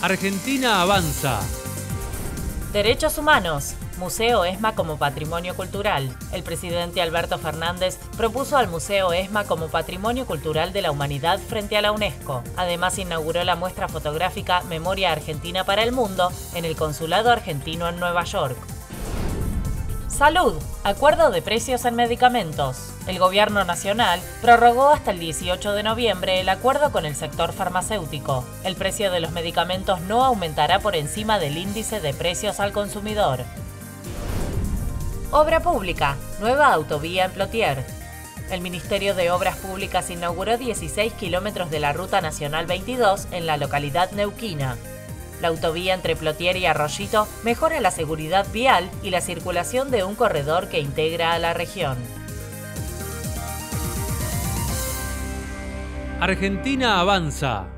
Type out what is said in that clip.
Argentina avanza. Derechos humanos. Museo ESMA como patrimonio cultural. El presidente Alberto Fernández propuso al Museo ESMA como patrimonio cultural de la humanidad frente a la UNESCO. Además, inauguró la muestra fotográfica Memoria Argentina para el Mundo en el Consulado Argentino en Nueva York. Salud. Acuerdo de precios en medicamentos. El Gobierno Nacional prorrogó hasta el 18 de noviembre el acuerdo con el sector farmacéutico. El precio de los medicamentos no aumentará por encima del índice de precios al consumidor. Obra pública. Nueva autovía en Plotier. El Ministerio de Obras Públicas inauguró 16 kilómetros de la Ruta Nacional 22 en la localidad neuquina. La autovía entre Plotier y Arroyito mejora la seguridad vial y la circulación de un corredor que integra a la región. Argentina avanza.